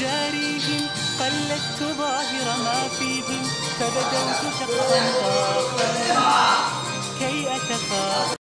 جاريهم قلدت ظاهر ما فيهم فبدوت شخصا آخر كي أتفاخر